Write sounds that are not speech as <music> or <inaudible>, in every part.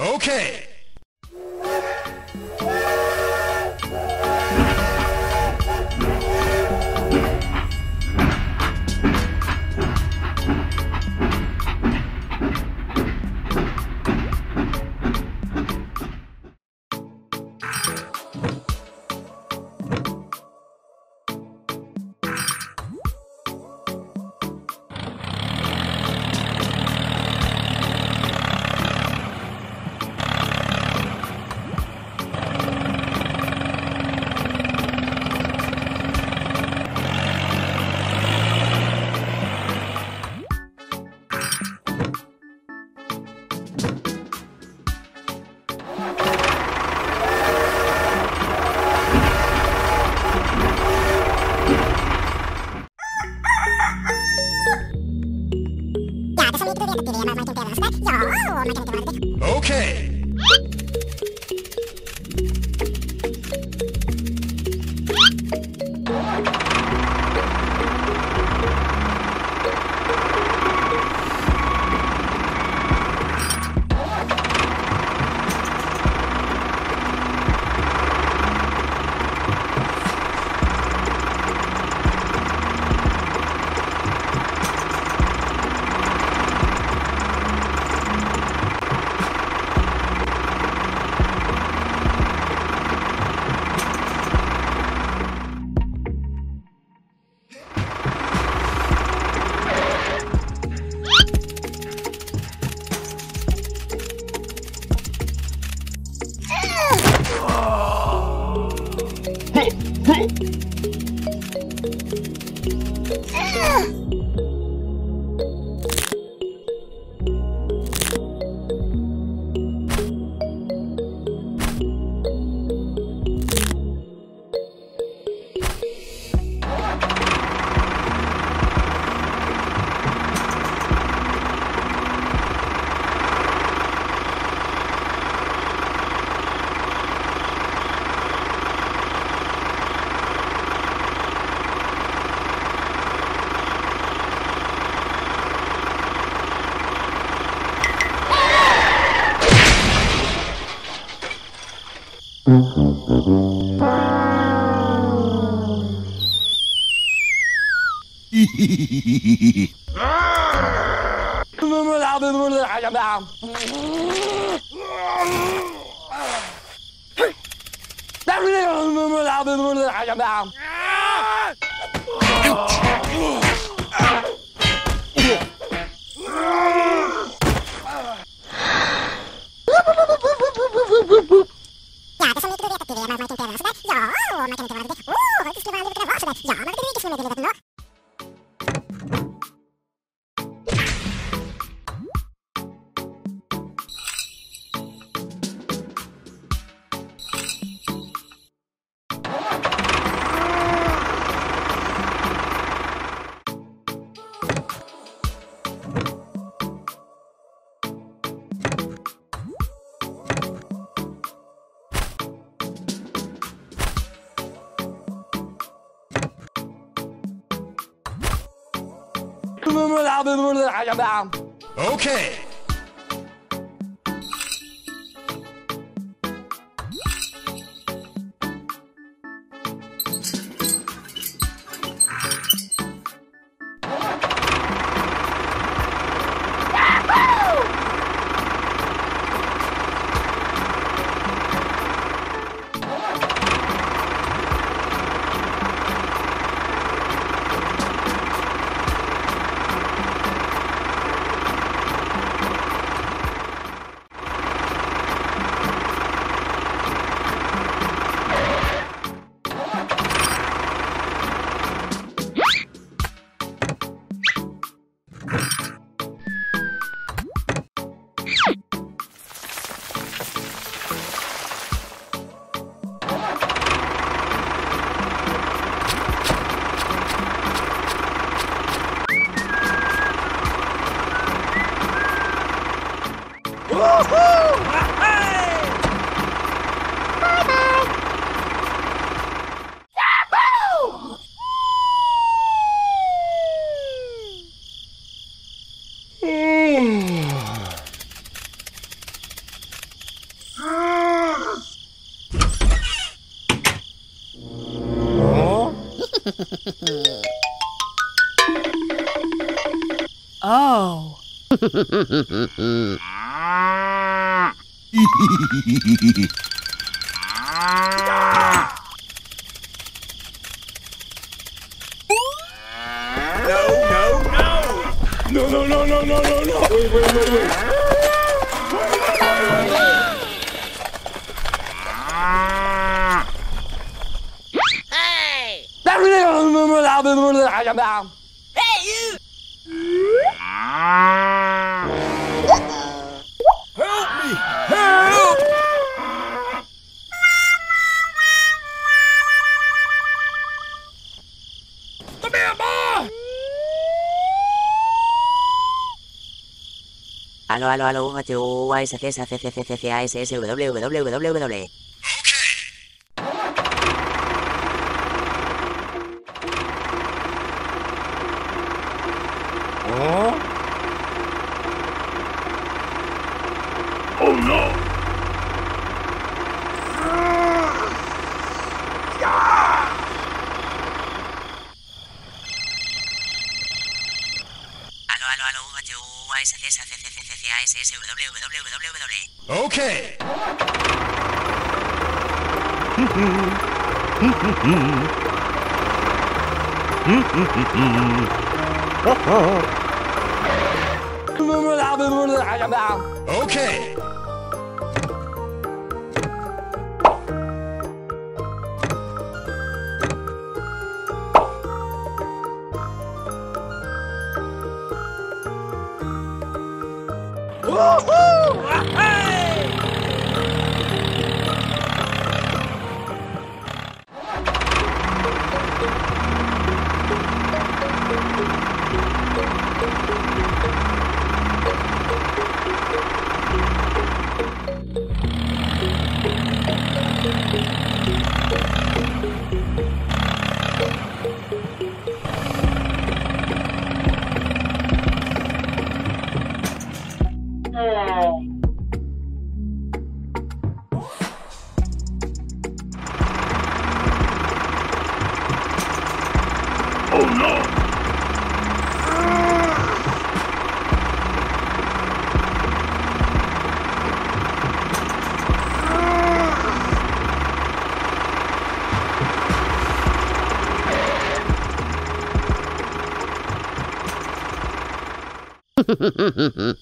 Okay. <laughs> <laughs> نلعب نلعب Okay. No, no, no, no, no, no, no. Wait, wait, wait, wait. Help me! Help! Come here, boy! Aló, aló, aló, h u s c c c c c a s s w w w Okay. Okay. Aló,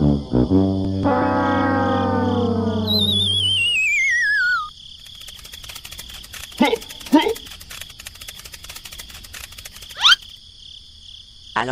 <laughs>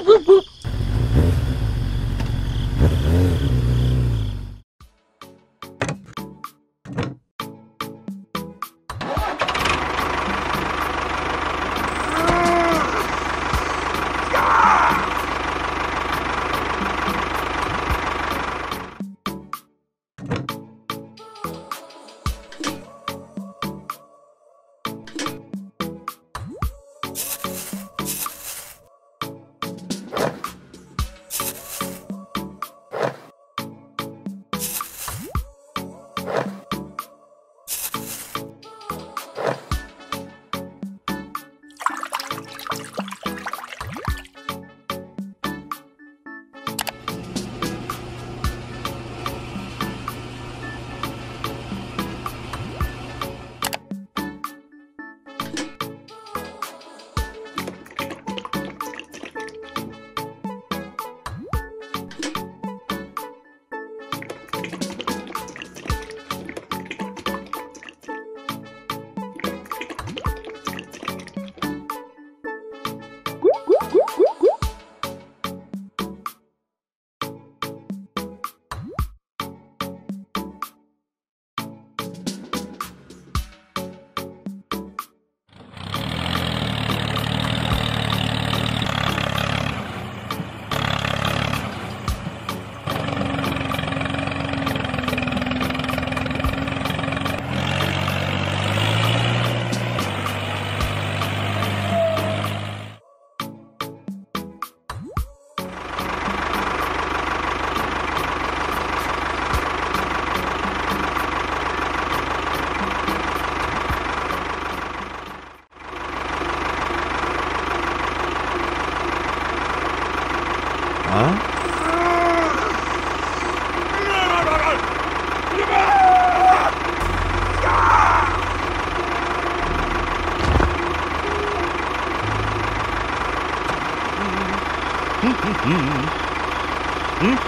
S, C,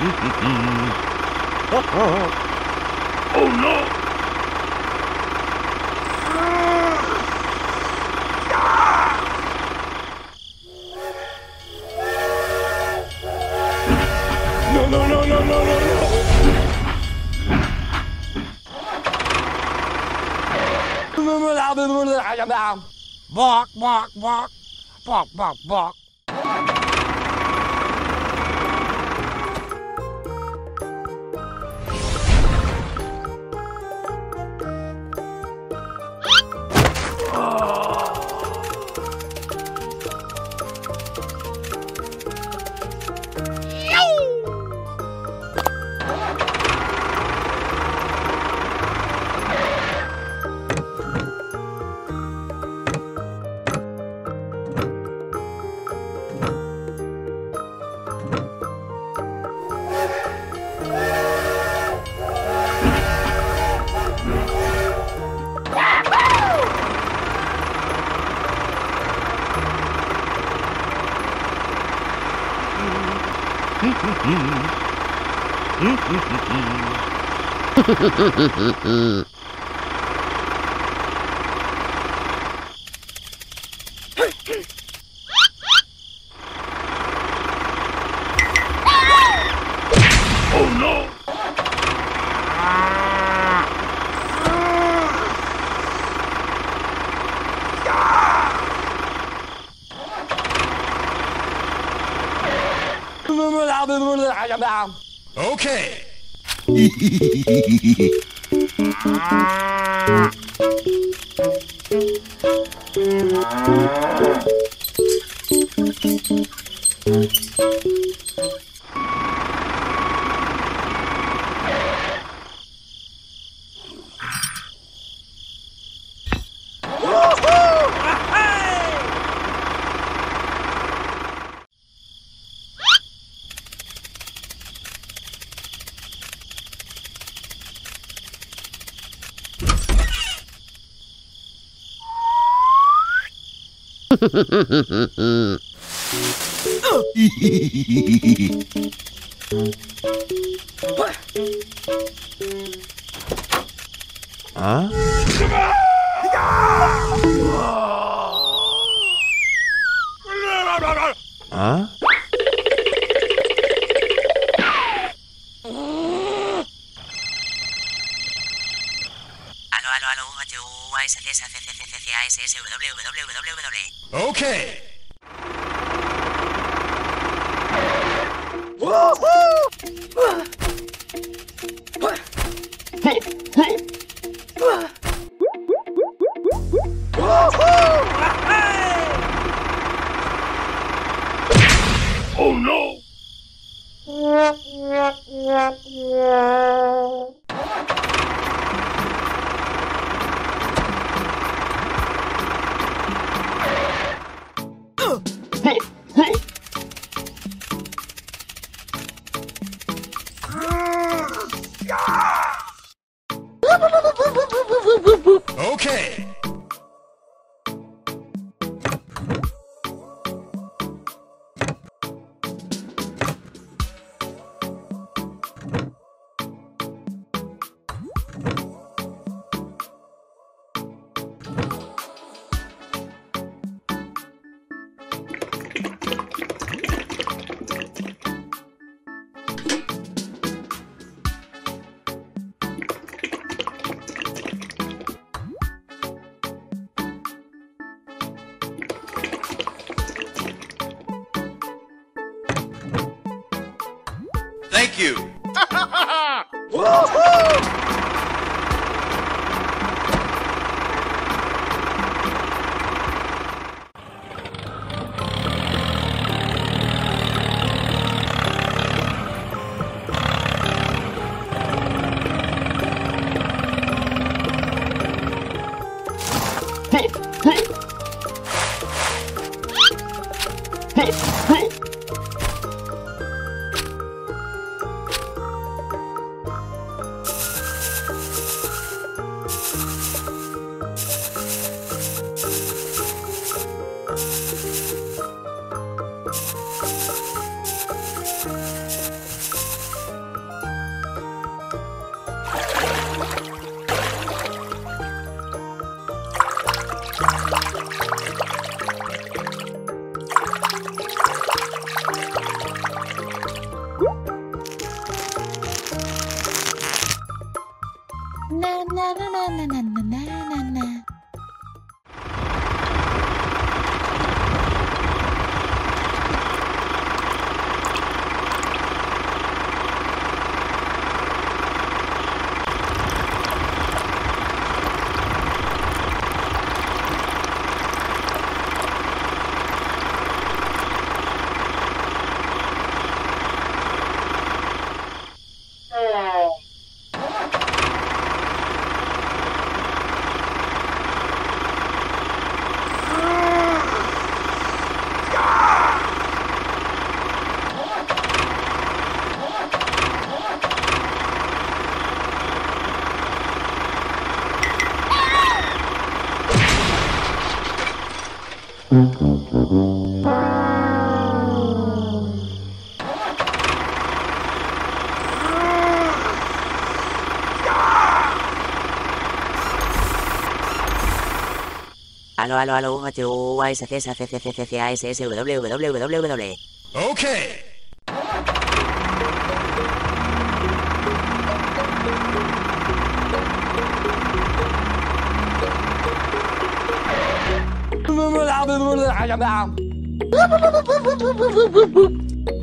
Oh, oh no! No, no, no, no, no, no, no! Bark, bark, bark. Bark, bark, bark. Oh, <laughs> okay. Thank <laughs> oh. Thank you. <laughs> Aló, aló, aló, U, A, S, T, S, C, C, C, C, C, A, S, S, W, W, W, W. Okay.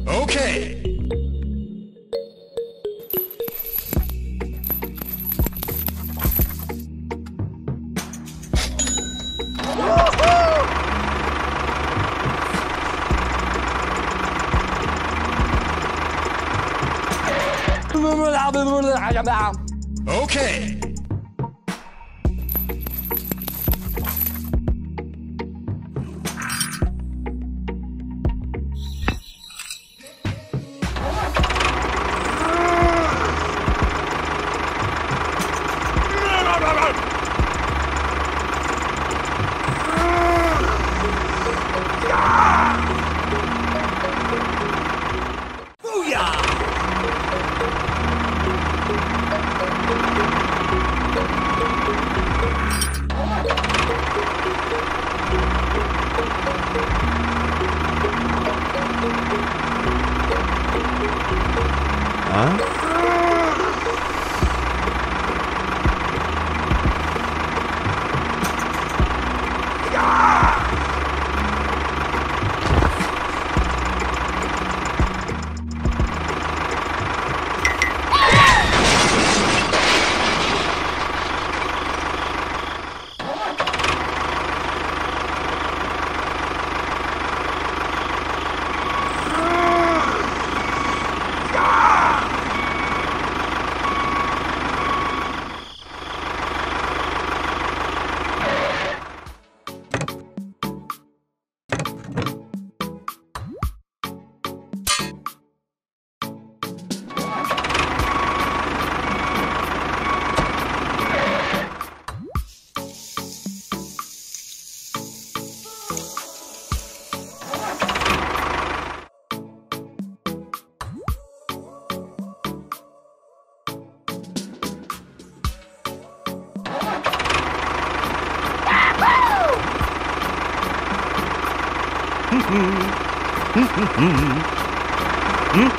Okay. Okay.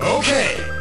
Okay.